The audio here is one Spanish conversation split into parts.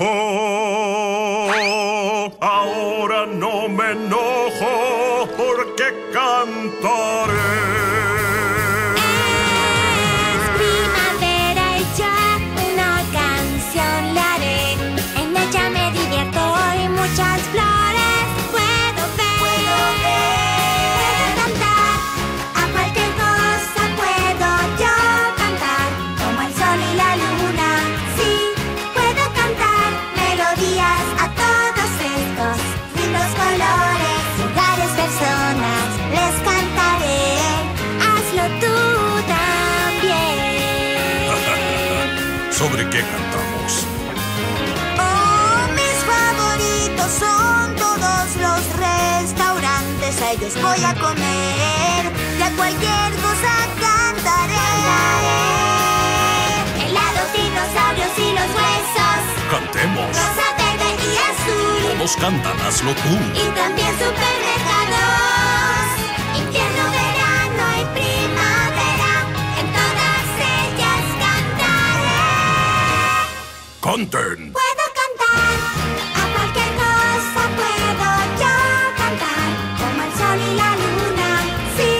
Oh, ahora no me enojo porque cantaré. ¿Sobre qué cantamos? Oh, mis favoritos son todos los restaurantes. A ellos voy a comer. Y a cualquier cosa cantaré. Helados, dinosaurios y los huesos. Cantemos. Rosa, verde y azul. Todos cantan, hazlo tú. Y también supermercados. Canten. Puedo cantar, a cualquier cosa puedo yo cantar, como el sol y la luna. Sí,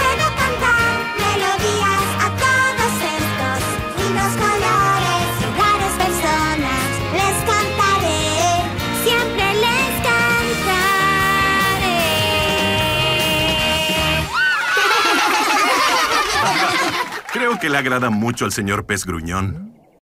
puedo cantar melodías a todos estos lindos colores, lugares, personas. Les cantaré, siempre les cantaré. Creo que le agrada mucho al señor pez gruñón.